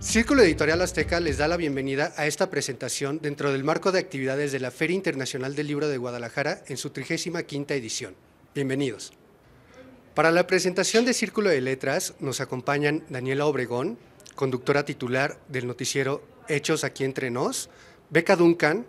Círculo Editorial Azteca les da la bienvenida a esta presentación dentro del marco de actividades de la Feria Internacional del Libro de Guadalajara en su 35 edición. Bienvenidos. Para la presentación de Círculo de Letras nos acompañan Daniela Obregón, conductora titular del noticiero Hechos aquí entre nos, Beca Duncan,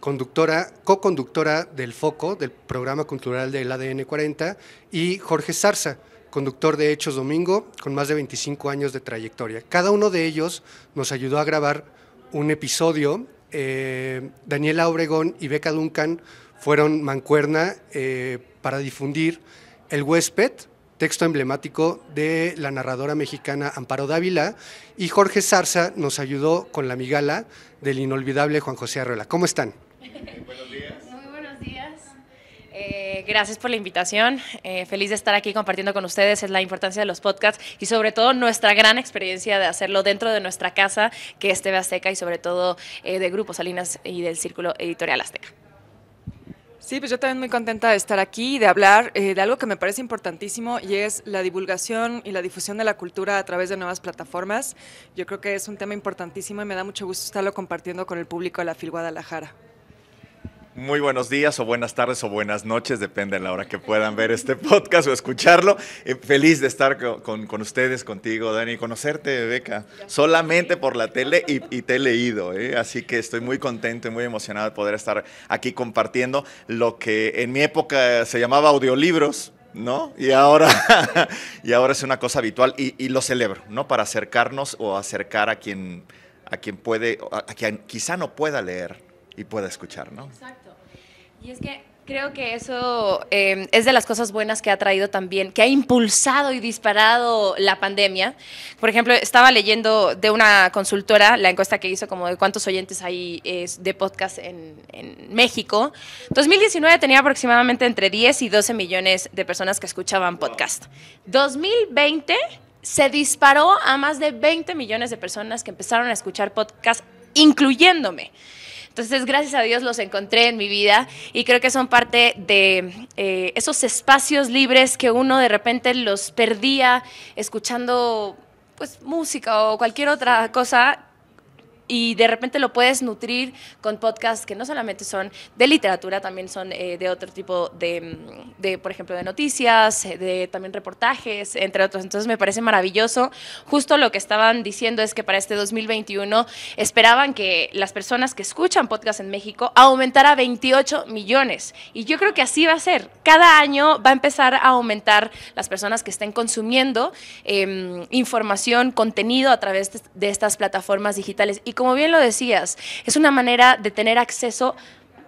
conductora, co-conductora del Foco, del programa cultural del ADN 40, y Jorge Zarza, conductor de Hechos Domingo, con más de 25 años de trayectoria. Cada uno de ellos nos ayudó a grabar un episodio. Eh, Daniela Obregón y Beca Duncan fueron mancuerna eh, para difundir El huésped, texto emblemático de la narradora mexicana Amparo Dávila, y Jorge Zarza nos ayudó con la migala del inolvidable Juan José Arruela. ¿Cómo están? Buenos días. Eh, gracias por la invitación. Eh, feliz de estar aquí compartiendo con ustedes es la importancia de los podcasts y sobre todo nuestra gran experiencia de hacerlo dentro de nuestra casa, que es TV Azteca y sobre todo eh, de Grupo Salinas y del Círculo Editorial Azteca. Sí, pues yo también muy contenta de estar aquí y de hablar de algo que me parece importantísimo y es la divulgación y la difusión de la cultura a través de nuevas plataformas. Yo creo que es un tema importantísimo y me da mucho gusto estarlo compartiendo con el público de la FIL Guadalajara. Muy buenos días o buenas tardes o buenas noches, depende de la hora que puedan ver este podcast o escucharlo. Eh, feliz de estar con, ustedes, contigo, Dani, conocerte, Beca, solamente por la tele y, te he leído, ¿eh? así que estoy muy contento y muy emocionado de poder estar aquí compartiendo lo que en mi época se llamaba audiolibros, ¿no? Y ahora, y ahora es una cosa habitual y, y, lo celebro, ¿no? Para acercarnos o acercar a quien, a quien puede, a quien quizá no pueda leer y pueda escuchar, ¿no? Exacto. Y es que creo que eso em, es de las cosas buenas que ha traído también, que ha impulsado y disparado la pandemia. Por ejemplo, estaba leyendo de una consultora la encuesta que hizo como de cuántos oyentes hay de podcast en, en México. 2019 tenía aproximadamente entre 10 y 12 millones de personas que escuchaban podcast. 2020 se disparó a más de 20 millones de personas que empezaron a escuchar podcast, incluyéndome. Entonces, gracias a Dios los encontré en mi vida y creo que son parte de eh, esos espacios libres que uno de repente los perdía escuchando pues música o cualquier otra cosa y de repente lo puedes nutrir con podcasts que no solamente son de literatura, también son eh, de otro tipo de, mm, de, por ejemplo, de noticias, eh, de también reportajes, entre otros. Entonces me parece maravilloso. Justo lo que estaban diciendo es que para este 2021 esperaban que las personas que escuchan podcasts en México aumentara a 28 millones. Y yo creo que así va a ser. Cada año va a empezar a aumentar las personas que estén consumiendo em, información, contenido a través de, estas plataformas digitales. Como bien lo decías, es una manera de tener acceso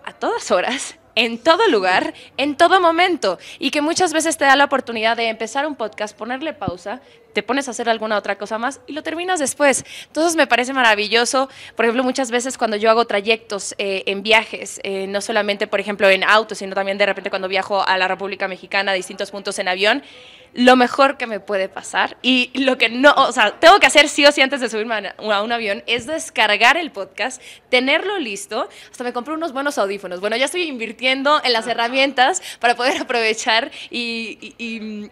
a todas horas en todo lugar, en todo momento, y que muchas veces te da la oportunidad de empezar un podcast, ponerle pausa, te pones a hacer alguna otra cosa más y lo terminas después. Entonces me parece maravilloso. Por ejemplo, muchas veces cuando yo hago trayectos eh, en viajes, eh, no solamente, por ejemplo, en auto, sino también de repente cuando viajo a la República Mexicana a distintos puntos en avión, lo mejor que me puede pasar y lo que no, o sea, tengo que hacer sí o sí antes de subirme a un avión es descargar el podcast, tenerlo listo, hasta me compré unos buenos audífonos. Bueno, ya estoy invirtiendo en las herramientas para poder aprovechar y,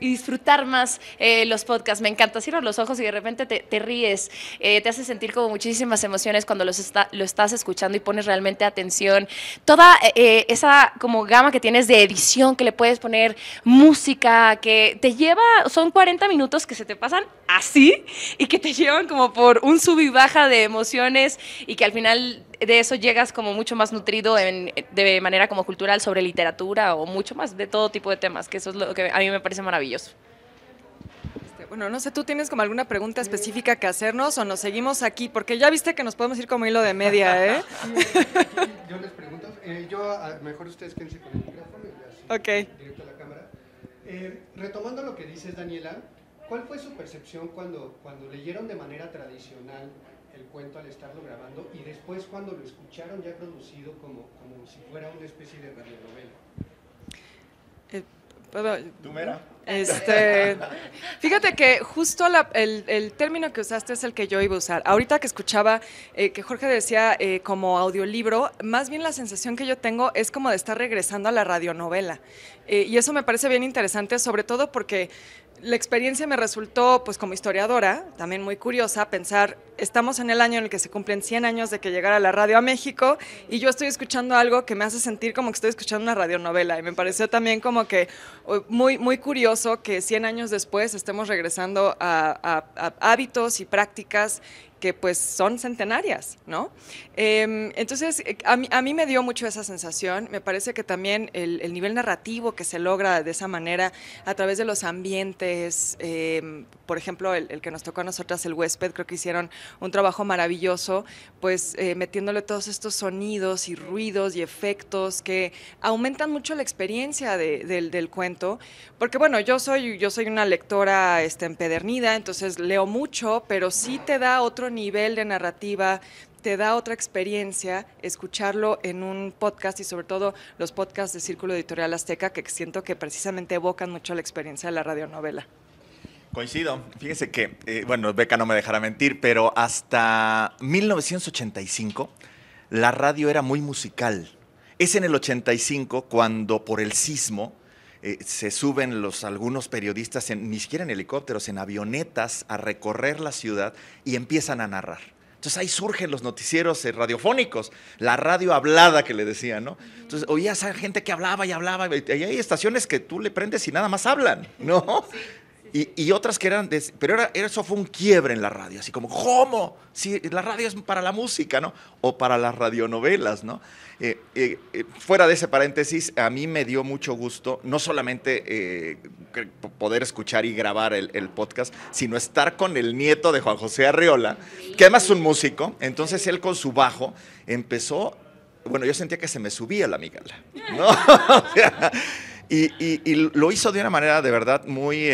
disfrutar más eh, los podcasts. Me encanta cierras los ojos y de repente te, ríes, eh, te hace sentir como muchísimas emociones cuando los está, lo estás escuchando y pones realmente atención. Toda eh, esa como gama que tienes de edición que le puedes poner música que te lleva, son 40 minutos que se te pasan así y que te llevan como por un sub y baja de emociones y que al final de eso llegas como mucho más nutrido de manera como cultural sobre literatura o mucho más de todo tipo de temas, que eso es lo que a mí me parece maravilloso. Bueno, no sé, ¿tú tienes como alguna pregunta específica que hacernos o nos seguimos aquí? Porque ya viste que nos podemos ir como hilo de media, ¿eh? yo les pregunto, eh, yo, mejor ustedes quédense con el micrófono y Ok. Eh, retomando lo que dices, Daniela, ¿cuál fue su percepción cuando, cuando leyeron de manera tradicional el cuento al estarlo grabando y después cuando lo escucharon ya producido como, como si fuera una especie de radionovela? Eh, ¿Tú, Mera? Este, fíjate que justo el, término que usaste es el que yo iba a usar. Ahorita que escuchaba eh, que Jorge decía eh, como audiolibro, más bien la sensación que yo tengo es como de estar regresando a la radionovela. Eh, y eso me parece bien interesante, sobre todo porque la experiencia me resultó, pues como historiadora, también muy curiosa, pensar, estamos en el año en el que se cumplen 100 años de que llegara la radio a México y yo estoy escuchando algo que me hace sentir como que estoy escuchando una radionovela y me pareció también como que muy, muy curioso que 100 años después estemos regresando a, a hábitos y prácticas que pues son centenarias, ¿no? Em, entonces, eh, a mí, me dio mucho esa sensación, me parece que también el, nivel narrativo que se logra de esa manera a través de los ambientes, em, por ejemplo, el, que nos tocó a nosotras, el huésped, creo que hicieron un trabajo maravilloso, pues eh, metiéndole todos estos sonidos y ruidos y efectos que aumentan mucho la experiencia del, del, cuento, porque bueno, yo soy, yo soy una lectora este, empedernida, entonces leo mucho, pero sí te da otro nivel de narrativa, te da otra experiencia escucharlo en un podcast y sobre todo los podcasts de Círculo Editorial Azteca que siento que precisamente evocan mucho la experiencia de la radionovela. Coincido. Fíjese que, eh, bueno, Beca no me dejará mentir, pero hasta 1985 la radio era muy musical. Es en el 85 cuando por el sismo eh, se suben los, algunos periodistas, ni siquiera en helicópteros, en avionetas a recorrer la ciudad y empiezan a narrar. Entonces ahí surgen los noticieros eh, radiofónicos, la radio hablada que le decían, ¿no? Entonces oías a gente que hablaba y hablaba, y hay estaciones que tú le prendes y nada más hablan, ¿no? Y, otras que eran, pero era, eso fue un quiebre en la radio, así como, ¿cómo? Si la radio es para la música, ¿no? O para las radionovelas, ¿no? Eh, eh, eh, fuera de ese paréntesis, a mí me dio mucho gusto no solamente poder escuchar y grabar el, podcast, sino estar con el nieto de Juan José Arriola, que además es un músico, entonces él con su bajo empezó, bueno, yo sentía que se me subía la migala, ¿no? y, lo hizo de una manera de verdad muy,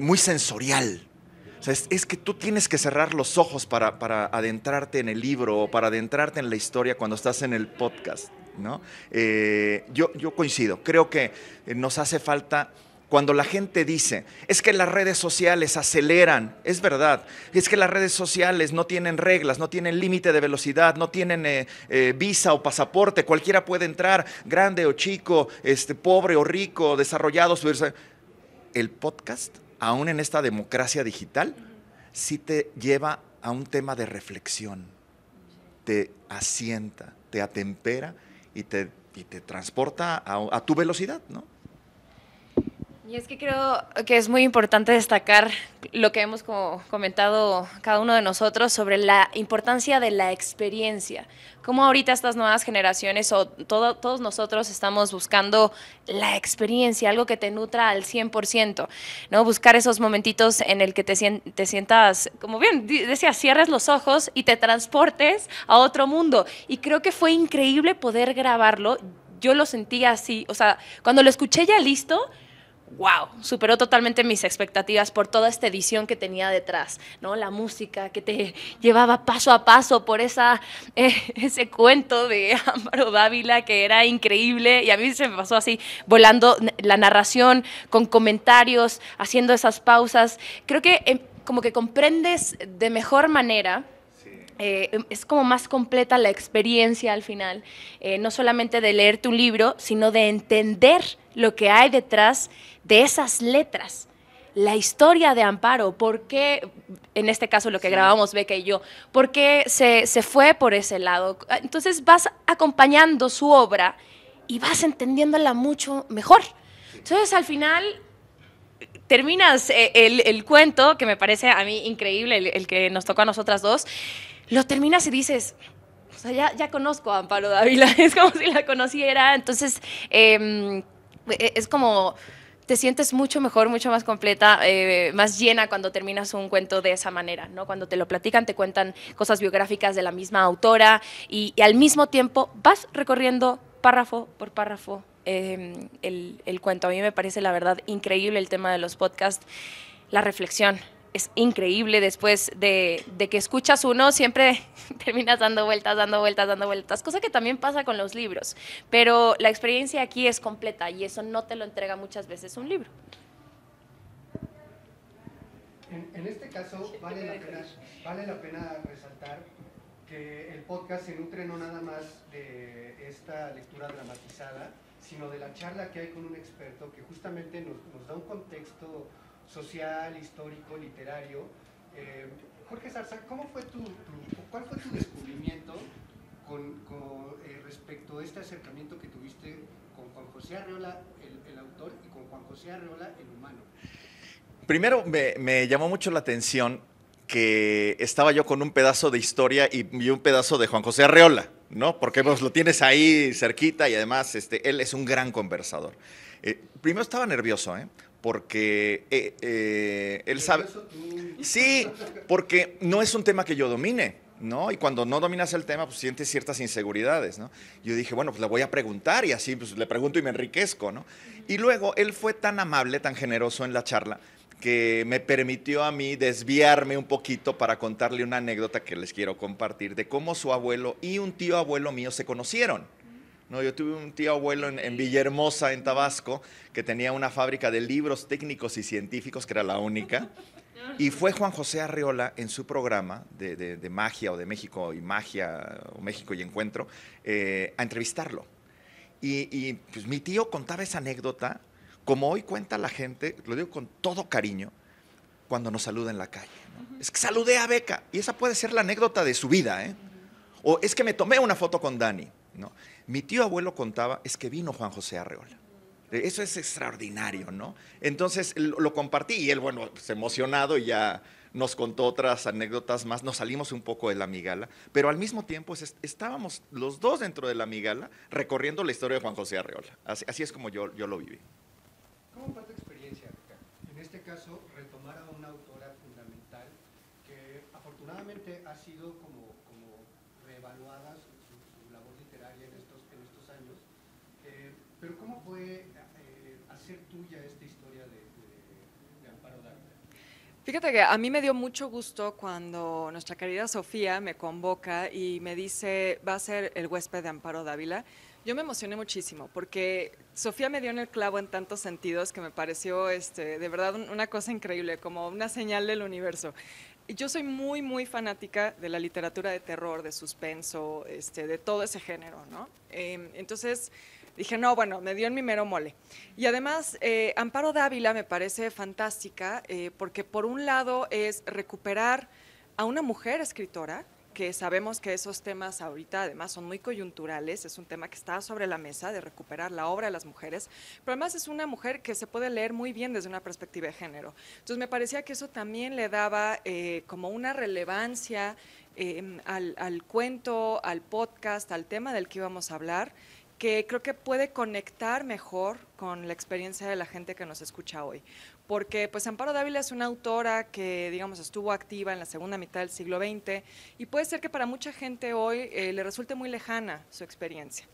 muy sensorial. Sea, es, que tú tienes que cerrar los ojos para, adentrarte en el libro o para adentrarte en la historia cuando estás en el podcast, ¿no? Eh, yo, yo coincido, creo que nos hace falta cuando la gente dice, es que las redes sociales aceleran, es verdad, es que las redes sociales no tienen reglas, no tienen límite de velocidad, no tienen eh, eh, visa o pasaporte, cualquiera puede entrar, grande o chico, este, pobre o rico, desarrollado. El podcast aún en esta democracia digital, sí te lleva a un tema de reflexión, te asienta, te atempera y te, te transporta a tu velocidad, ¿no? Y es que creo que es muy importante destacar lo que hemos comentado cada uno de nosotros sobre la importancia de la experiencia. Cómo ahorita estas nuevas generaciones o todos nosotros estamos buscando la experiencia, algo que te nutra al 100%, ¿no? Buscar esos momentitos en el que te, te sientas, como bien decía, cierres los ojos y te transportes a otro mundo. Y creo que fue increíble poder grabarlo. Yo lo sentía así, o sea, cuando lo escuché ya listo, wow, superó totalmente mis expectativas por toda esta edición que tenía detrás, ¿no? La música que te llevaba paso a paso por esa, eh, ese cuento de Ámaro Dávila que era increíble y a mí se me pasó así, volando la narración con comentarios, haciendo esas pausas. Creo que em, como que comprendes de mejor manera eh, em, es como más completa la experiencia al final, eh, no solamente de leerte un libro, sino de entender lo que hay detrás de esas letras. La historia de Amparo, por qué, en este caso lo que grabamos Beca y yo, por qué se, se fue por ese lado. Entonces vas acompañando su obra y vas entendiéndola mucho mejor. Entonces al final terminas eh, el, el, cuento, que me parece a mí increíble, el, el, que nos tocó a nosotras dos, lo terminas y dices, o sea, ya, ya conozco a Amparo Dávila, es como si la conociera, entonces eh, es como te sientes mucho mejor, mucho más completa, eh, más llena cuando terminas un cuento de esa manera, ¿no? Cuando te lo platican, te cuentan cosas biográficas de la misma autora y, al mismo tiempo vas recorriendo párrafo por párrafo em, el, el cuento. A mí me parece la verdad increíble el tema de los podcasts, la reflexión, es increíble después de, que escuchas uno, siempre terminas dando vueltas, dando vueltas, dando vueltas, cosa que también pasa con los libros, pero la experiencia aquí es completa y eso no te lo entrega muchas veces un libro. En, este caso vale la, pena, vale la pena resaltar que el podcast se nutre no nada más de esta lectura dramatizada, sino de la charla que hay con un experto que justamente nos da un contexto social, histórico, literario. Eh, Jorge Zarza, ¿cómo fue tu, ¿cuál fue tu descubrimiento con, eh, respecto a este acercamiento que tuviste con Juan José Arreola, el, autor, y con Juan José Arreola, el humano? Primero me, llamó mucho la atención que estaba yo con un pedazo de historia y, un pedazo de Juan José Arreola, ¿no? Porque vos lo tienes ahí cerquita y además este, él es un gran conversador. Eh, primero estaba nervioso, ¿eh? Porque eh, eh, él sabe... Sí, porque no es un tema que yo domine, ¿no? Y cuando no dominas el tema, pues sientes ciertas inseguridades, ¿no? Yo dije, bueno, pues le voy a preguntar y así pues, le pregunto y me enriquezco, ¿no? Y luego él fue tan amable, tan generoso en la charla, que me permitió a mí desviarme un poquito para contarle una anécdota que les quiero compartir de cómo su abuelo y un tío abuelo mío se conocieron. No, yo tuve un tío abuelo en, Villahermosa, en Tabasco, que tenía una fábrica de libros técnicos y científicos, que era la única. Y fue Juan José Arreola en su programa de, magia o de México y magia, o México y encuentro, eh, a entrevistarlo. Y, pues mi tío contaba esa anécdota como hoy cuenta la gente, lo digo con todo cariño, cuando nos saluda en la calle. Es que saludé a Beca y esa puede ser la anécdota de su vida. ¿eh? O es que me tomé una foto con Dani. ¿no? Mi tío abuelo contaba, es que vino Juan José Arreola. Eso es extraordinario, ¿no? Entonces lo compartí y él, bueno, pues emocionado y ya nos contó otras anécdotas más, nos salimos un poco de la migala, pero al mismo tiempo estábamos los dos dentro de la migala recorriendo la historia de Juan José Arreola. Así, es como yo, yo lo viví. ¿Cómo fue tu experiencia, En este caso, retomar a una autora fundamental que afortunadamente ha sido como, como reevaluada su, labor literaria en estos, en estos años. Eh, pero ¿cómo fue eh, hacer tuya esta historia de, de, Amparo Dávila? Fíjate que a mí me dio mucho gusto cuando nuestra querida Sofía me convoca y me dice, va a ser el huésped de Amparo Dávila. Yo me emocioné muchísimo porque Sofía me dio en el clavo en tantos sentidos que me pareció este, de verdad una cosa increíble, como una señal del universo. Yo soy muy, muy fanática de la literatura de terror, de suspenso, este, de todo ese género, ¿no? Em, entonces dije, no, bueno, me dio en mi mero mole. Y además, eh, Amparo Dávila me parece fantástica eh, porque por un lado es recuperar a una mujer escritora, que sabemos que esos temas ahorita además son muy coyunturales, es un tema que está sobre la mesa de recuperar la obra de las mujeres, pero además es una mujer que se puede leer muy bien desde una perspectiva de género. Entonces me parecía que eso también le daba eh, como una relevancia em, al, al cuento, al podcast, al tema del que íbamos a hablar que creo que puede conectar mejor con la experiencia de la gente que nos escucha hoy porque pues Amparo Dávila es una autora que, digamos, estuvo activa en la segunda mitad del siglo XX y puede ser que para mucha gente hoy eh, le resulte muy lejana su experiencia,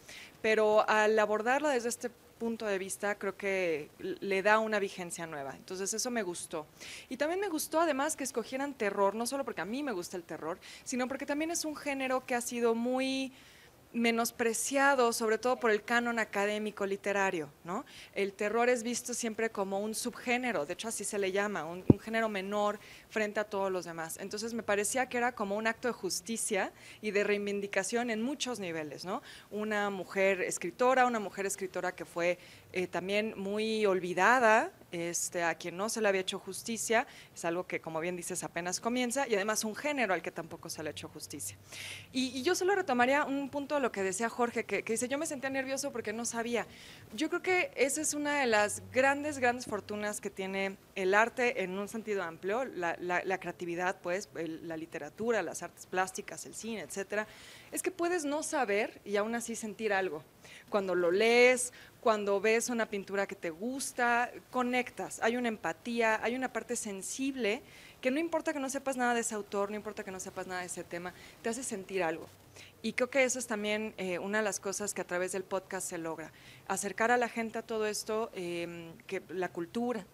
pero al abordarla desde este punto de vista creo que le da una vigencia nueva. Entonces eso me gustó. Y también me gustó además que escogieran terror, no solo porque a mí me gusta el terror, sino porque también es un género que ha sido muy menospreciado, sobre todo por el canon académico literario. ¿no? El terror es visto siempre como un subgénero, de hecho así se le llama, un, género menor frente a todos los demás. Entonces me parecía que era como un acto de justicia y de reivindicación en muchos niveles. ¿no? Una mujer escritora, una mujer escritora que fue eh, también muy olvidada, este, a quien no se le había hecho justicia, es algo que, como bien dices, apenas comienza, y además un género al que tampoco se le ha hecho justicia. Y, yo solo retomaría un punto de lo que decía Jorge, que, dice, yo me sentía nervioso porque no sabía. Yo creo que esa es una de las grandes, grandes fortunas que tiene el arte en un sentido amplio, la, creatividad, pues, la literatura, las artes plásticas, el cine, etcétera, es que puedes no saber y aún así sentir algo. Cuando lo lees, cuando ves una pintura que te gusta, conectas, hay una empatía, hay una parte sensible que no importa que no sepas nada de ese autor, no importa que no sepas nada de ese tema, te hace sentir algo. Y creo que eso es también eh, una de las cosas que a través del podcast se logra, acercar a la gente a todo esto, em, que la cultura,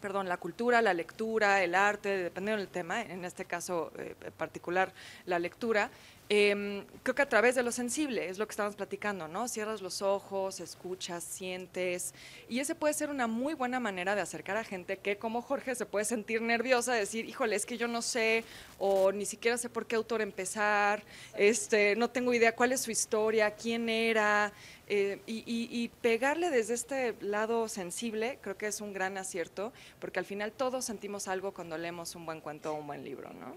perdón, la cultura, la lectura, el arte, dependiendo del tema, en este caso eh, particular la lectura, Em, creo que a través de lo sensible, es lo que estábamos platicando, ¿no? Cierras los ojos, escuchas, sientes, y ese puede ser una muy buena manera de acercar a gente que, como Jorge, se puede sentir nerviosa, decir, híjole, es que yo no sé, o ni siquiera sé por qué autor empezar, este, no tengo idea cuál es su historia, quién era, eh, y, pegarle desde este lado sensible, creo que es un gran acierto, porque al final todos sentimos algo cuando leemos un buen cuento o un buen libro, ¿no?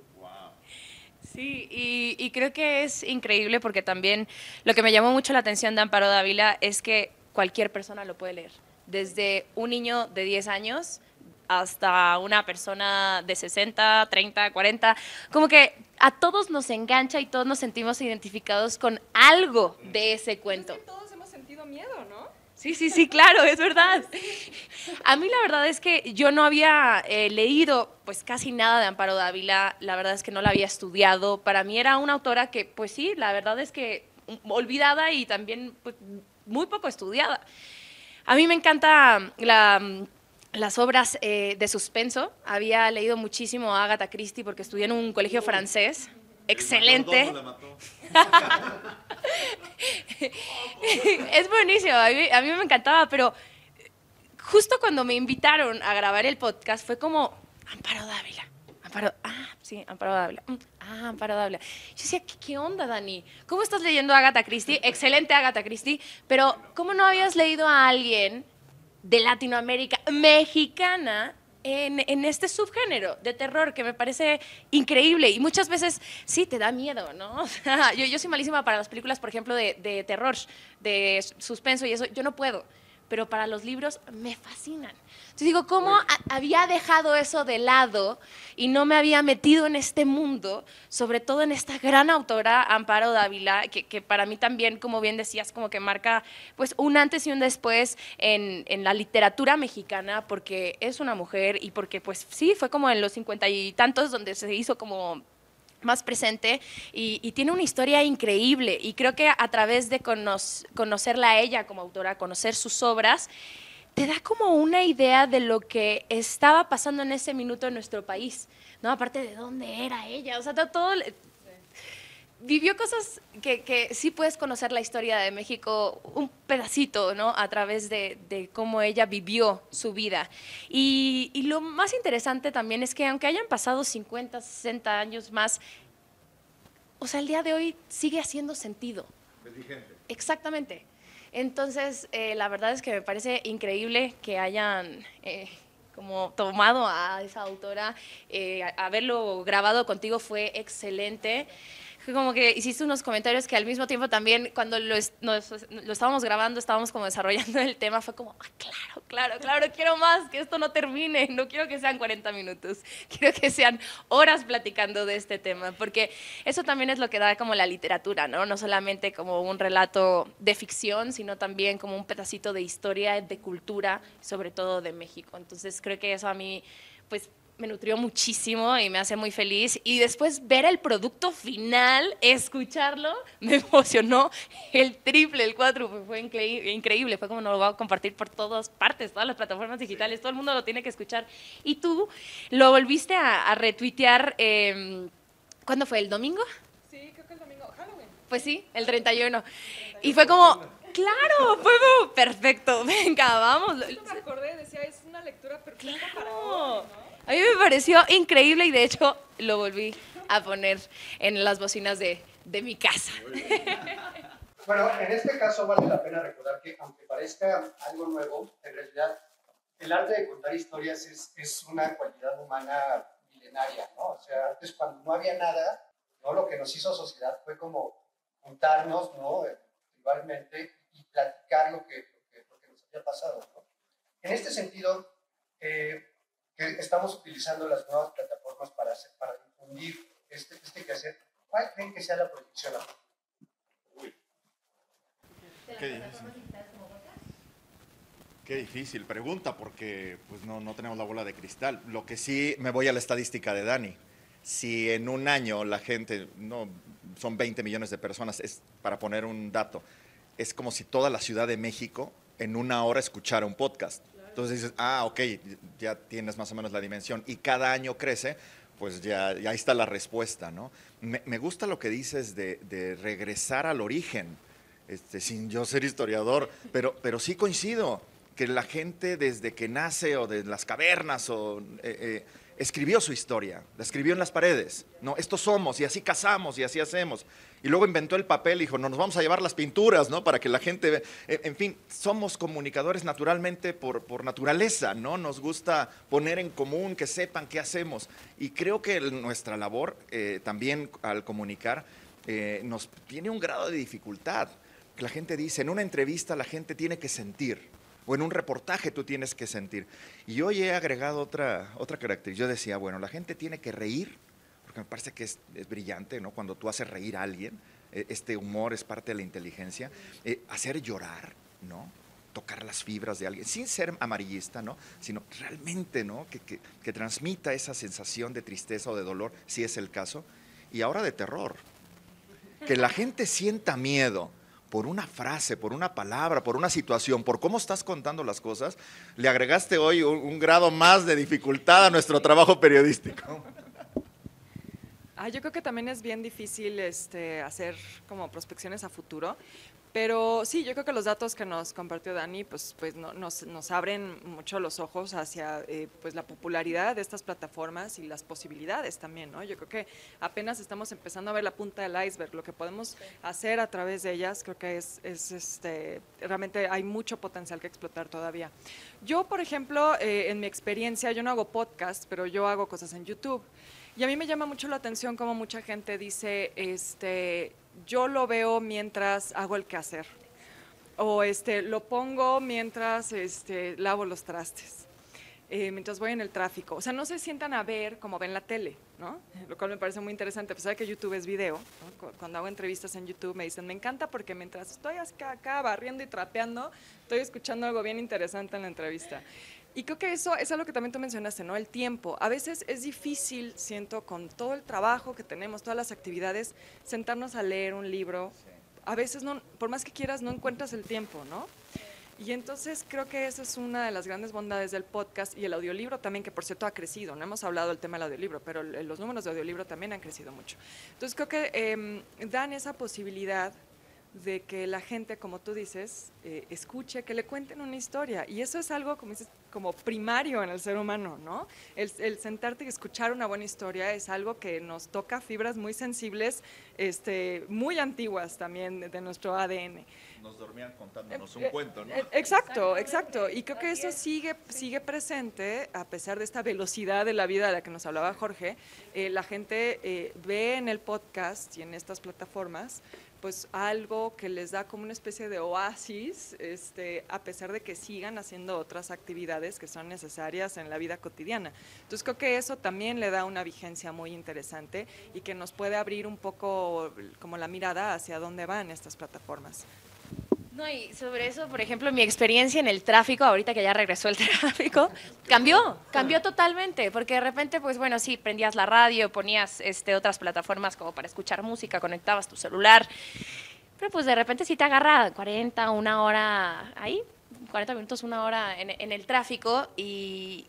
Sí, y, creo que es increíble porque también lo que me llamó mucho la atención de Amparo Dávila es que cualquier persona lo puede leer, desde un niño de 10 años hasta una persona de 60, 30, 40, como que a todos nos engancha y todos nos sentimos identificados con algo de ese cuento. todos hemos sentido miedo. Sí, sí, sí, claro, es verdad. A mí la verdad es que yo no había eh, leído pues casi nada de Amparo Dávila, la verdad es que no la había estudiado. Para mí era una autora que pues sí, la verdad es que olvidada y también pues, muy poco estudiada. A mí me encanta las obras eh, de suspenso. Había leído muchísimo a Agatha Christie porque estudié en un colegio francés excelente. es buenísimo, a mí, me encantaba, pero justo cuando me invitaron a grabar el podcast fue como, Amparo Dávila. Amparo, ah, sí, Amparo Dávila. Mm, ah, Amparo Dávila. Yo decía, ¿qué, onda, Dani? ¿Cómo estás leyendo Agatha Christie? Excelente Agatha Christie, pero ¿cómo no habías leído a alguien de Latinoamérica, mexicana, en, este subgénero de terror que me parece increíble y muchas veces sí te da miedo, ¿no? yo, soy malísima para las películas, por ejemplo, de terror, de suspenso y eso, yo no puedo pero para los libros me fascinan. Entonces digo, ¿cómo había dejado eso de lado y no me había metido en este mundo, sobre todo en esta gran autora, Amparo Dávila, que, que para mí también, como bien decías, como que marca pues un antes y un después en, en la literatura mexicana, porque es una mujer y porque pues sí, fue como en los cincuenta y tantos donde se hizo como más presente y, tiene una historia increíble y creo que a través de conocerla a ella como autora, conocer sus obras, te da como una idea de lo que estaba pasando en ese minuto en nuestro país, ¿no? Aparte de dónde era ella, o sea, todo... Vivió cosas que, sí puedes conocer la historia de México un pedacito, ¿no? A través de, cómo ella vivió su vida. Y, y, lo más interesante también es que aunque hayan pasado 50, 60 años más, o sea, el día de hoy sigue haciendo sentido. Exactamente. Entonces, eh, la verdad es que me parece increíble que hayan eh, como tomado a esa autora. Eh, haberlo grabado contigo fue excelente como que hiciste unos comentarios que al mismo tiempo también cuando lo, lo, estábamos grabando, estábamos como desarrollando el tema, fue como, ah, claro, claro, claro, quiero más, que esto no termine, no quiero que sean 40 minutos, quiero que sean horas platicando de este tema, porque eso también es lo que da como la literatura, ¿no? No solamente como un relato de ficción, sino también como un pedacito de historia, de cultura, sobre todo de México. Entonces creo que eso a mí, pues me nutrió muchísimo y me hace muy feliz. Y después ver el producto final, escucharlo, me emocionó el triple, el cuádruple, fue increíble, fue como nos lo voy a compartir por todas partes, todas las plataformas digitales, todo el mundo lo tiene que escuchar. Y tú lo volviste a, retuitear, eh, ¿cuándo fue? ¿El domingo? Sí, creo que el domingo, Halloween. Pues sí, el 31. Y fue como, claro, fue perfecto, venga, vamos. me acordé, decía, es una lectura perfecta para ¿no? A mí me pareció increíble y de hecho lo volví a poner en las bocinas de, de mi casa. Bueno, en este caso vale la pena recordar que aunque parezca algo nuevo, en realidad el arte de contar historias es, es una cualidad humana milenaria, ¿no? O sea, antes cuando no había nada, ¿no? Lo que nos hizo sociedad fue como juntarnos, ¿no? Igualmente y platicar lo que, lo que, nos había pasado, ¿no? En este sentido, eh, que estamos utilizando las nuevas plataformas para, hacer, para difundir este, este quehacer, ¿cuál creen que sea la proyección? Uy. Qué difícil. Qué difícil pregunta porque pues no, no tenemos la bola de cristal. Lo que sí me voy a la estadística de Dani. Si en un año la gente, no, son 20 millones de personas, es, para poner un dato, es como si toda la Ciudad de México en una hora escuchara un podcast. Entonces dices, ah, ok, ya tienes más o menos la dimensión. Y cada año crece pues ya, ya ahí está la respuesta, ¿no? Me, me gusta lo que dices de, de regresar al origen, este, sin yo ser historiador, pero, pero sí coincido que la gente desde que nace o de las cavernas o... eh, eh, escribió su historia, la escribió en las paredes. No, estos somos y así cazamos y así hacemos. Y luego inventó el papel y dijo, no, nos vamos a llevar las pinturas, ¿no? Para que la gente, ve- en, en fin, somos comunicadores naturalmente por, por naturaleza, ¿no? Nos gusta poner en común, que sepan qué hacemos. Y creo que nuestra labor eh, también al comunicar eh, nos tiene un grado de dificultad. La gente dice, en una entrevista la gente tiene que sentir o en un reportaje tú tienes que sentir. Y hoy he agregado otra, otra característica. Yo decía, bueno, la gente tiene que reír, porque me parece que es, es brillante, ¿no? Cuando tú haces reír a alguien, eh, este humor es parte de la inteligencia. Eh, hacer llorar, ¿no? Tocar las fibras de alguien, sin ser amarillista, ¿no? Sino realmente, ¿no? Que, que- que transmita esa sensación de tristeza o de dolor, si es el caso. Y ahora de terror. Que la gente sienta miedo por una frase, por una palabra, por una situación, por cómo estás contando las cosas, le agregaste hoy un, un grado más de dificultad a nuestro trabajo periodístico. Ah, yo creo que también es bien difícil este, hacer como prospecciones a futuro, pero sí, yo creo que los datos que nos compartió Dani pues, pues no- nos, nos abren mucho los ojos hacia eh, pues, la popularidad de estas plataformas y las posibilidades también, ¿no? Yo creo que apenas estamos empezando a ver la punta del iceberg, lo que podemos hacer a través de ellas, creo que es, es este, realmente hay mucho potencial que explotar todavía. Yo, por ejemplo, eh, en mi experiencia, yo no hago podcast, pero yo hago cosas en YouTube. Y a mí me llama mucho la atención como mucha gente dice, este, yo lo veo mientras hago el quehacer. O este, lo pongo mientras este, lavo los trastes. eh, mientras voy en el tráfico. O sea, no se sientan a ver como ven la tele, ¿no? Lo cual me parece muy interesante. Pues sabe que YouTube es video. ¿no? Cu- Cuando hago entrevistas en YouTube me dicen, me encanta porque mientras estoy acá, acá barriendo y trapeando, estoy escuchando algo bien interesante en la entrevista. Y creo que eso es algo que también tú mencionaste, ¿no? El tiempo. A veces es difícil, siento, con todo el trabajo que tenemos, todas las actividades, sentarnos a leer un libro. A veces, no, por más que quieras, no encuentras el tiempo, ¿no? Y entonces creo que esa es una de las grandes bondades del podcast y el audiolibro también, que por cierto ha crecido. No hemos hablado del tema del audiolibro, pero los números de audiolibro también han crecido mucho. Entonces creo que em, dan esa posibilidad de que la gente, como tú dices, eh, escuche, que le cuenten una historia. Y eso es algo, como dices, como primario en el ser humano, ¿no? El, el sentarte y escuchar una buena historia es algo que nos toca fibras muy sensibles, este, muy antiguas también de, de nuestro ADN. Nos dormían contándonos un Eh, cuento, ¿no? eh, Exacto, exacto. Y creo que eso sigue, sigue presente a pesar de esta velocidad de la vida de la que nos hablaba Jorge. Eh, la gente eh, ve en el podcast y en estas plataformas pues algo que les da como una especie de oasis, este, a pesar de que sigan haciendo otras actividades que son necesarias en la vida cotidiana. Entonces creo que eso también le da una vigencia muy interesante y que nos puede abrir un poco como la mirada hacia dónde van estas plataformas. No, y sobre eso, por ejemplo, mi experiencia en el tráfico, ahorita que ya regresó el tráfico, cambió, cambió totalmente, porque de repente, pues bueno, sí, prendías la radio, ponías este, otras plataformas como para escuchar música, conectabas tu celular, pero pues de repente sí te agarra 40, una hora ahí, 40 minutos, una hora en, en el tráfico y,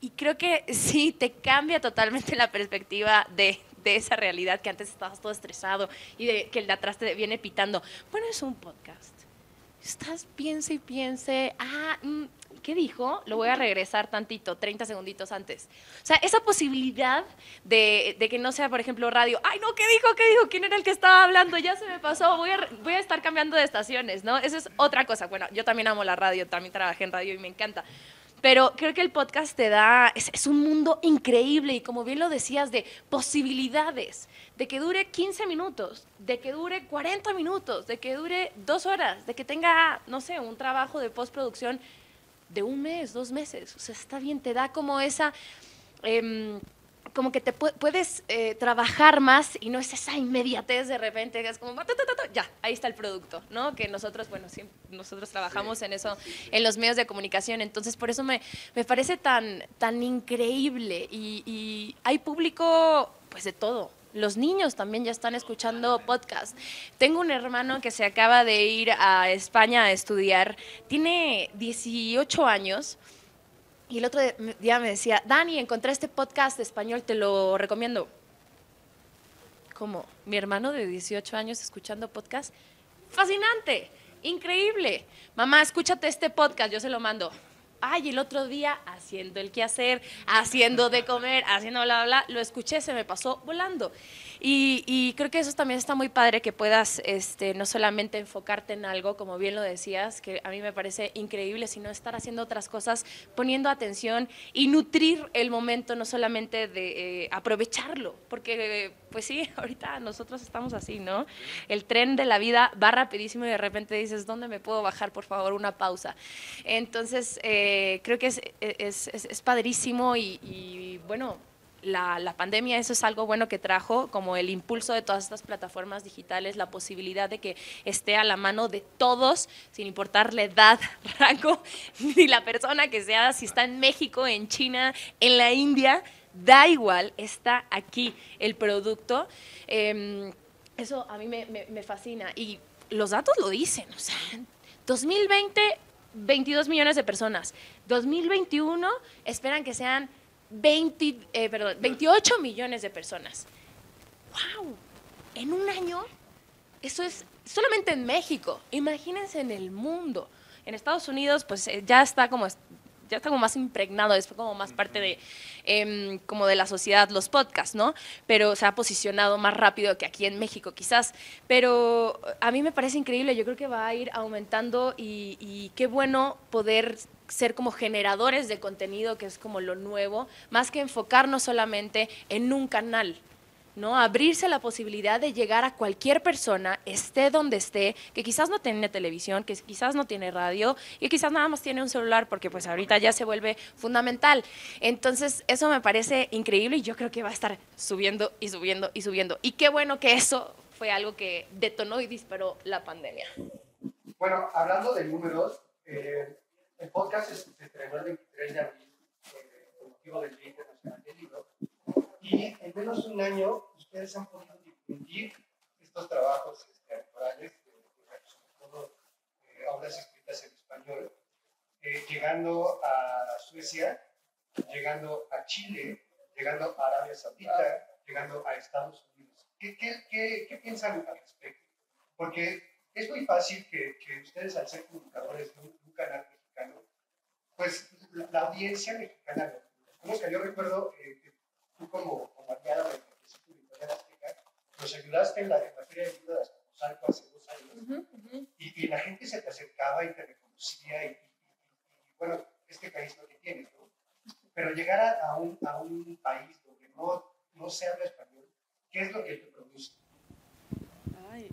y creo que sí te cambia totalmente la perspectiva de, de esa realidad que antes estabas todo estresado y de que el de atrás te viene pitando. Bueno, es un podcast. Estás, piense y piense, ah, mm, ¿qué dijo? Lo voy a regresar tantito, 30 segunditos antes. O sea, esa posibilidad de, de que no sea, por ejemplo, radio, ay, no, ¿qué dijo? ¿Qué dijo? ¿Quién era el que estaba hablando? Ya se me pasó, voy a, re- voy a estar cambiando de estaciones, ¿no? Eso es otra cosa. Bueno, yo también amo la radio, también trabajé en radio y me encanta. Pero creo que el podcast te da, es, un mundo increíble y como bien lo decías, de posibilidades, de que dure 15 minutos, de que dure 40 minutos, de que dure dos horas, de que tenga, no sé, un trabajo de postproducción de un mes, dos meses. O sea, está bien, te da como esa... em, como que te pu- puedes eh, trabajar más y no es esa inmediatez de repente es como, ya, ahí está el producto, ¿no? Que nosotros, bueno, sí, nosotros trabajamos en eso, en los medios de comunicación, entonces por eso me, me parece tan, tan increíble y, y hay público, pues de todo. Los niños también ya están escuchando podcast. Tengo un hermano que se acaba de ir a España a estudiar, tiene 18 años Y el otro día me decía, Dani, encontré este podcast de español, te lo recomiendo. Como mi hermano de 18 años escuchando podcast, fascinante, increíble. Mamá, escúchate este podcast, yo se lo mando ay, el otro día haciendo el quehacer, haciendo de comer, haciendo bla, bla, bla, lo escuché, se me pasó volando. Y, creo que eso también está muy padre, que puedas este, no solamente enfocarte en algo, como bien lo decías, que a mí me parece increíble, sino estar haciendo otras cosas, poniendo atención y nutrir el momento, no solamente de eh, aprovecharlo, porque pues sí, ahorita nosotros estamos así, ¿no? El tren de la vida va rapidísimo y de repente dices, ¿dónde me puedo bajar, por favor, una pausa? Entonces, eh, creo que es, es, es, padrísimo y, y bueno, la, pandemia, eso es algo bueno que trajo, como el impulso de todas estas plataformas digitales, la posibilidad de que esté a la mano de todos, sin importar la edad, rango, ni la persona que sea, si está en México, en China, en la India, da igual, está aquí el producto. Em, eso a mí me, fascina. Y los datos lo dicen, o sea, 2020, 22 millones de personas, 2021 esperan que sean 20, eh, perdón, 28 millones de personas. ¡Wow! En un año, eso es solamente en México. Imagínense en el mundo. En Estados Unidos, pues eh, ya está como ya está como más impregnado, es como más parte de, em, como de la sociedad los podcasts, ¿no? Pero se ha posicionado más rápido que aquí en México quizás. Pero a mí me parece increíble, yo creo que va a ir aumentando y, y qué bueno poder ser como generadores de contenido, que es como lo nuevo, más que enfocarnos solamente en un canal. ¿No? Abrirse la posibilidad de llegar a cualquier persona, esté donde esté, que quizás no tiene televisión, que quizás no tiene radio y quizás nada más tiene un celular porque pues ahorita ya se vuelve fundamental. Entonces, eso me parece increíble y yo creo que va a estar subiendo y subiendo y subiendo. Y qué bueno que eso fue algo que detonó y disparó la pandemia. Bueno, hablando de números, eh, el podcast se estrenó el 23 de abril eh, motivo del Día Internacional del Libro. Y en menos de un año ustedes han podido difundir estos trabajos este, actorales, sobre todo eh, obras escritas en español, eh, llegando a Suecia, llegando a Chile, llegando a Arabia Saudita, llegando a Estados Unidos. ¿Qué, qué, qué, qué piensan al respecto? Porque es muy fácil que, que ustedes, al ser comunicadores de un, un canal pues la, audiencia mexicana lo que Yo recuerdo eh, tú como, como aliada del Instituto de Azteca nos ayudaste en la, en la Feria de Libro de Azcapotzalco hace dos años y, y, la gente se te acercaba y te reconocía y, bueno, este país lo que tiene, ¿no? Pero llegar a, un, a un país donde no, no se habla español, ¿qué es lo que te produce?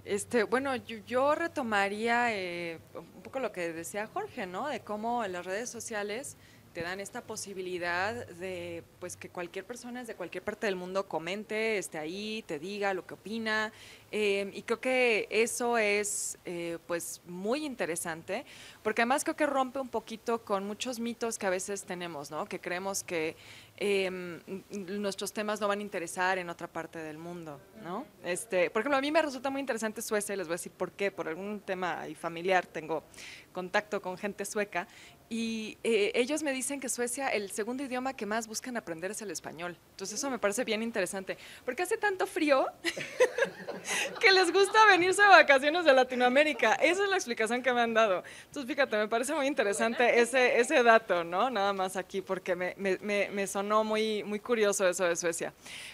este, bueno, yo, retomaría eh, un poco lo que decía Jorge, ¿no? De cómo en las redes sociales te dan esta posibilidad de pues que cualquier persona de cualquier parte del mundo comente, esté ahí, te diga lo que opina. Eh, y creo que eso es eh, pues muy interesante, porque además creo que rompe un poquito con muchos mitos que a veces tenemos, ¿no? Que creemos que Em, nuestros temas no van a interesar en otra parte del mundo, ¿no? Este, por ejemplo, a mí me resulta muy interesante Suecia, y les voy a decir por qué, por algún tema familiar, tengo contacto con gente sueca, y eh, ellos me dicen que Suecia, el segundo idioma que más buscan aprender es el español. Entonces eso me parece bien interesante, porque hace tanto frío que les gusta venirse de vacaciones de Latinoamérica. Esa es la explicación que me han dado. Entonces fíjate, me parece muy interesante ese, ese dato, ¿no? Nada más aquí, porque me, me, me, sonó muy, muy curioso eso de Suecia.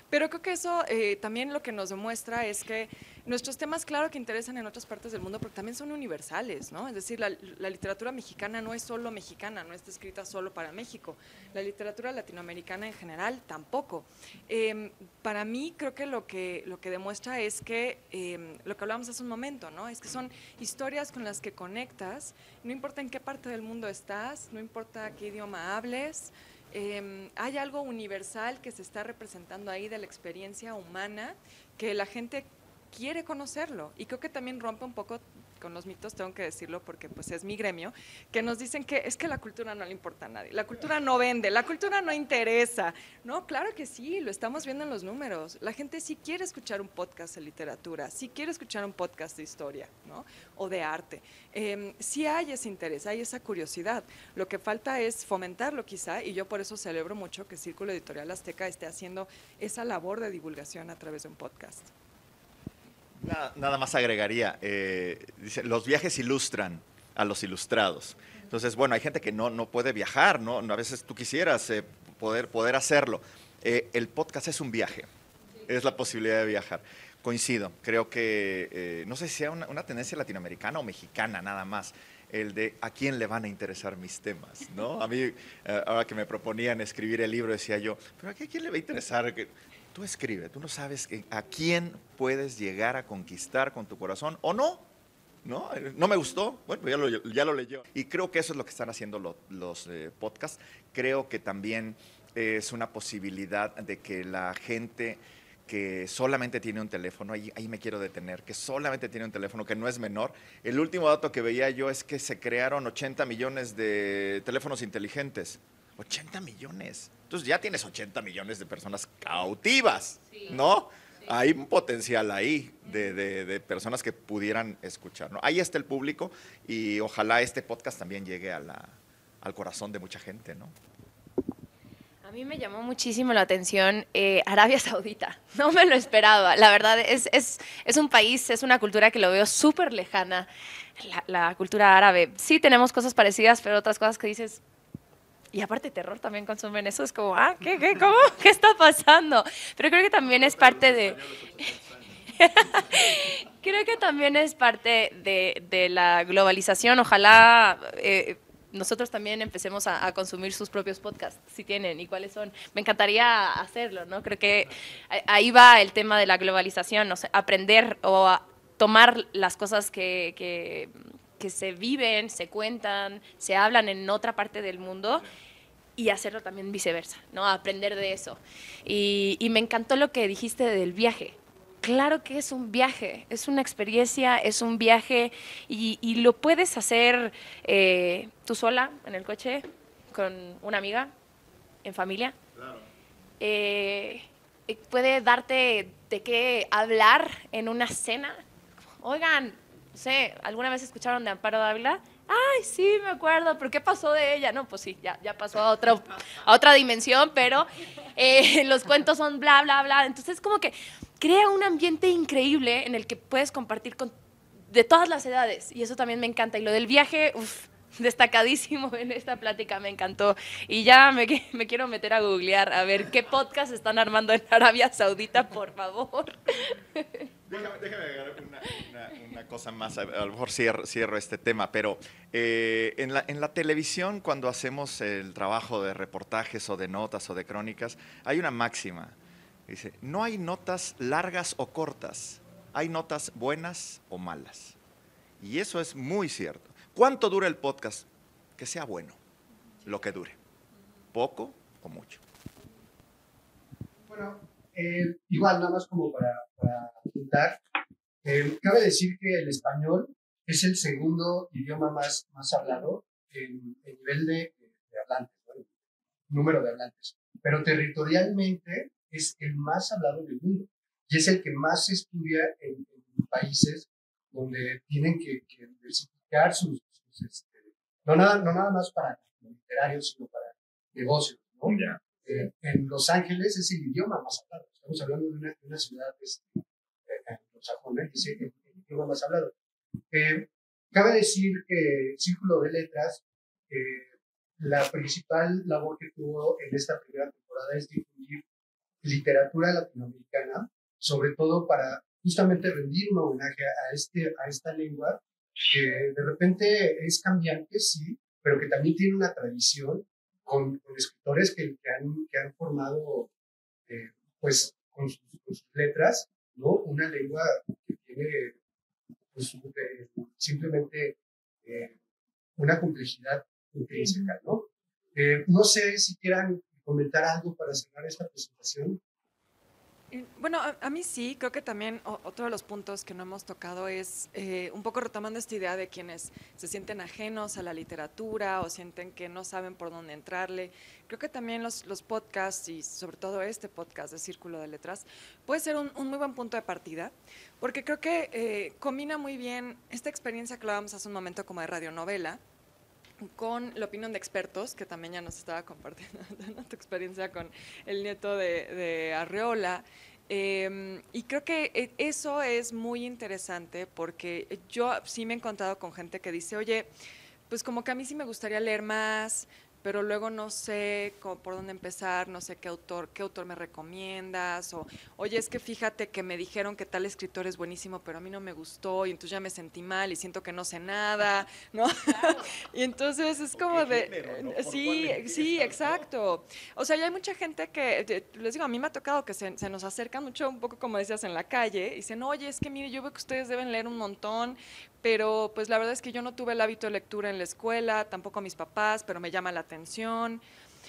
Pero creo que eso eh, también lo que nos demuestra es que nuestros temas, claro que interesan en otras partes del mundo, pero también son universales, ¿no? Es decir, la, literatura mexicana no es solo mexicana, no está escrita solo para México. La literatura latinoamericana en general tampoco. Em, para mí, creo que lo que, lo que demuestra es que, em, lo que hablábamos hace un momento, ¿no? Es que son historias con las que conectas, no importa en qué parte del mundo estás, no importa qué idioma hables, em, hay algo universal que se está representando ahí de la experiencia humana que la gente quiere conocerlo. Y creo que también rompe un poco con los mitos, tengo que decirlo porque pues es mi gremio, que nos dicen que es que la cultura no le importa a nadie, la cultura no vende, la cultura no interesa. No, claro que sí, lo estamos viendo en los números. La gente sí quiere escuchar un podcast de literatura, sí quiere escuchar un podcast de historia, ¿no? O de arte. Eh, sí hay ese interés, hay esa curiosidad. Lo que falta es fomentarlo quizá, y yo por eso celebro mucho que Círculo Editorial Azteca esté haciendo esa labor de divulgación a través de un podcast. Nada, más agregaría, eh, dice, los viajes ilustran a los ilustrados. Entonces, bueno, hay gente que no, no puede viajar, ¿no? A veces tú quisieras eh, poder, poder hacerlo. Eh, el podcast es un viaje, es la posibilidad de viajar. Coincido, creo que, no sé si sea una, una, tendencia latinoamericana o mexicana nada más, el de a quién le van a interesar mis temas, ¿no? A mí, ahora que me proponían escribir el libro, decía yo, pero ¿a quién le va a interesar? Tú escribe, tú no sabes a quién puedes llegar a conquistar con tu corazón o no. ¿No? no me gustó, bueno, ya lo, ya lo leyó. Y creo que eso es lo que están haciendo los eh, podcasts. Creo que también es una posibilidad de que la gente que solamente tiene un teléfono, ahí, ahí, me quiero detener, que solamente tiene un teléfono, que no es menor. El último dato que veía yo es que se crearon 80 millones de teléfonos inteligentes. 80 millones. Entonces ya tienes 80 millones de personas cautivas, ¿no? Hay un potencial ahí de, personas que pudieran escuchar. ¿no? Ahí está el público y ojalá este podcast también llegue a la, al corazón de mucha gente, ¿no? A mí me llamó muchísimo la atención eh, Arabia Saudita. No me lo esperaba. La verdad es, es, es un país, es una cultura que lo veo súper lejana, la, la, cultura árabe. Sí tenemos cosas parecidas, pero otras cosas que dices, y aparte terror también consumen eso, es como, ah, ¿qué, qué, cómo? ¿Qué está pasando? Pero creo que también es parte de... creo que también es parte de, de la globalización. Ojalá eh, nosotros también empecemos a, consumir sus propios podcasts, si tienen y cuáles son. Me encantaría hacerlo, ¿no? Creo que ahí va el tema de la globalización, o aprender o tomar las cosas que, que, que, se viven, se cuentan, se hablan en otra parte del mundo y hacerlo también viceversa, ¿no? Aprender de eso. Y, me encantó lo que dijiste del viaje. Claro que es un viaje, es una experiencia, es un viaje y, lo puedes hacer eh, tú sola, en el coche, con una amiga, en familia. Claro. Eh, puede darte de qué hablar en una cena. Oigan, no sé, ¿alguna vez escucharon de Amparo Dávila? Ay, sí, me acuerdo, pero ¿qué pasó de ella? No, pues sí, ya, ya pasó a otra, a otra dimensión, pero eh, los cuentos son bla, bla, bla. Entonces, como que crea un ambiente increíble en el que puedes compartir con de todas las edades. Y eso también me encanta. Y lo del viaje, uff, destacadísimo en esta plática, me encantó. Y ya me, me, quiero meter a googlear a ver qué podcast están armando en Arabia Saudita, por favor. Déjame, déjame agregar una, cosa más, a, lo mejor cierro, este tema, pero eh, en, la, en la televisión cuando hacemos el trabajo de reportajes o de notas o de crónicas, hay una máxima. Dice, no hay notas largas o cortas, hay notas buenas o malas. Y eso es muy cierto. ¿Cuánto dura el podcast? Que sea bueno, lo que dure. Poco o mucho. Bueno, eh, igual, nada más como para, apuntar, eh, cabe decir que el español es el segundo idioma más, más hablado en, nivel de, hablantes, número de hablantes, pero territorialmente es el más hablado del mundo y es el que más se estudia en, países donde tienen que, que diversificar sus, este, no, nada, no nada más para literarios, sino para negocios. ¿no? Eh, en Los Ángeles es el idioma más hablado. Estamos hablando de una, una ciudad este, eh, que es el, idioma más hablado. Eh, cabe decir que Círculo de Letras, la principal labor que tuvo en esta primera temporada es difundir literatura latinoamericana, sobre todo para justamente rendir un homenaje a, este, a esta lengua que de repente es cambiante, sí, pero que también tiene una tradición con, escritores que, que, han, que, han, formado, eh, pues, con sus, letras, ¿no? Una lengua que tiene, pues, eh, simplemente eh, una complejidad intrínseca, ¿no? no sé si quieran comentar algo para cerrar esta presentación. Bueno, a, mí sí, creo que también otro de los puntos que no hemos tocado es eh, un poco retomando esta idea de quienes se sienten ajenos a la literatura o sienten que no saben por dónde entrarle. Creo que también los, los podcasts y sobre todo este podcast de Círculo de Letras puede ser un, muy buen punto de partida, porque creo que eh, combina muy bien esta experiencia que hablábamos hace un momento como de radionovela, con la opinión de expertos, que también ya nos estaba compartiendo tu experiencia con el nieto de, Arreola. Em, y creo que e, eso es muy interesante porque yo sí me he encontrado con gente que dice, oye, pues como que a mí sí me gustaría leer más, pero luego no sé por dónde empezar, no sé qué autor, qué autor me recomiendas, o oye, es que fíjate que me dijeron que tal escritor es buenísimo, pero a mí no me gustó, y entonces ya me sentí mal y siento que no sé nada, ¿no? y entonces es como de, sí, sí, exacto. O sea, ya hay mucha gente que, les digo, a mí me ha tocado que se, se nos acercan mucho, un poco como decías, en la calle, y dicen, oye, es que mire, yo veo que ustedes deben leer un montón, pero pues la verdad es que yo no tuve el hábito de lectura en la escuela, tampoco mis papás, pero me llama la atención.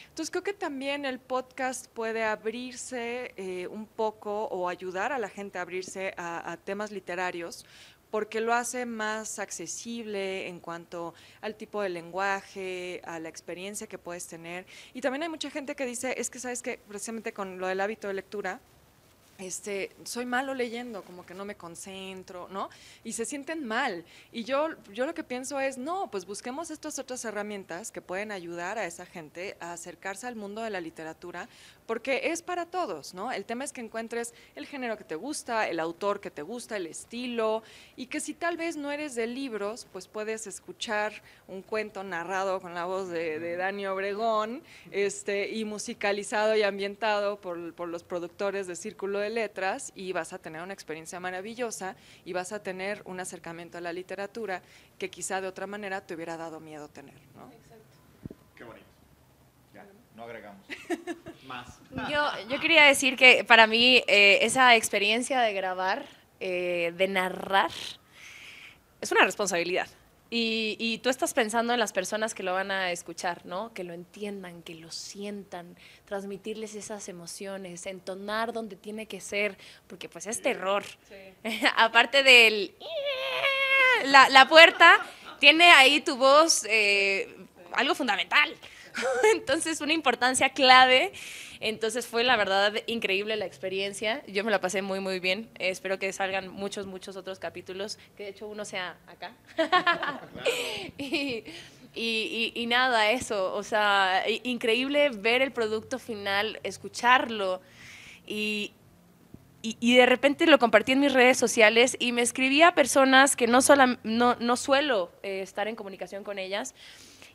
Entonces creo que también el podcast puede abrirse eh, un poco o ayudar a la gente a abrirse a, temas literarios porque lo hace más accesible en cuanto al tipo de lenguaje, a la experiencia que puedes tener. Y también hay mucha gente que dice, es que sabes que precisamente con lo del hábito de lectura, este, soy malo leyendo, como que no me concentro, ¿no? Y se sienten mal. Y yo, yo lo que pienso es, no, pues busquemos estas otras herramientas que pueden ayudar a esa gente a acercarse al mundo de la literatura, porque es para todos, ¿no? El tema es que encuentres el género que te gusta, el autor que te gusta, el estilo, y que si tal vez no eres de libros, pues puedes escuchar un cuento narrado con la voz de, de Dani Obregón, este, y musicalizado y ambientado por, por los productores de Círculo de letras y vas a tener una experiencia maravillosa y vas a tener un acercamiento a la literatura que quizá de otra manera te hubiera dado miedo tener. ¿no? No agregamos. Más. Yo, yo quería decir que para mí eh, esa experiencia de grabar, eh, de narrar, es una responsabilidad. Y, tú estás pensando en las personas que lo van a escuchar, ¿no? Que lo entiendan, que lo sientan, transmitirles esas emociones, entonar donde tiene que ser, porque pues es terror. Aparte del... La, la, puerta, tiene ahí tu voz eh, algo fundamental. Entonces, una importancia clave. Entonces, fue la verdad increíble la experiencia. Yo me la pasé muy, muy bien. espero que salgan muchos, muchos otros capítulos, que de hecho uno sea acá. y, nada, eso. O sea, increíble ver el producto final, escucharlo. Y, y, de repente lo compartí en mis redes sociales y me escribía a personas que no, no, no suelo eh, estar en comunicación con ellas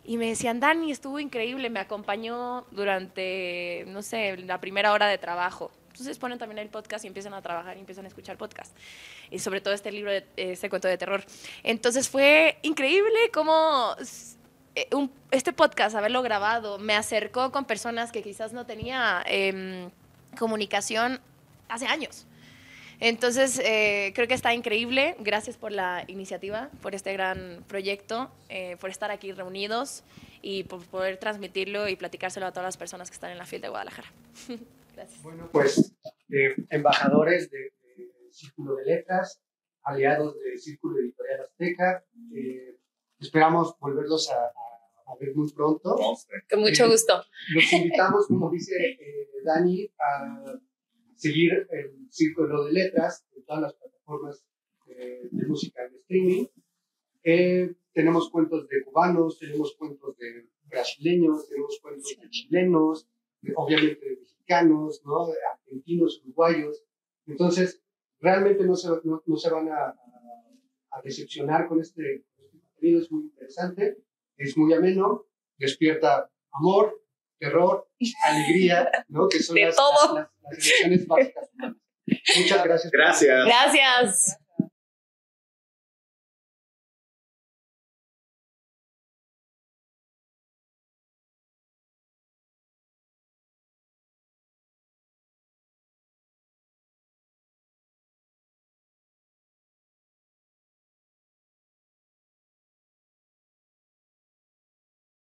y me decían, Dani, estuvo increíble, me acompañó durante, no sé, la primera hora de trabajo. Entonces ponen también el podcast y empiezan a trabajar y empiezan a escuchar podcast. Y sobre todo este libro, este cuento de terror. Entonces fue increíble cómo eh, este podcast, haberlo grabado, me acercó con personas que quizás no tenía em, comunicación hace años. Entonces, eh, creo que está increíble. Gracias por la iniciativa, por este gran proyecto, eh, por estar aquí reunidos y por poder transmitirlo y platicárselo a todas las personas que están en la fila de Guadalajara. Gracias. Bueno, pues eh, embajadores de, Círculo de Letras, aliados del Círculo Editorial Azteca, esperamos volverlos a, a, ver muy pronto. Con mucho gusto. Los invitamos, como dice Dani, a seguir el Círculo de Letras en todas las plataformas de, música en streaming. Eh, tenemos cuentos de cubanos, tenemos cuentos de brasileños, tenemos cuentos de chilenos, obviamente de mexicanos, ¿no? de argentinos, uruguayos. Entonces, realmente no se, no, se van a, a, decepcionar con este, este contenido, es muy interesante, es muy ameno, despierta amor, terror, alegría, ¿no? Que son las, las, las, básicas Muchas gracias. Gracias. Gracias.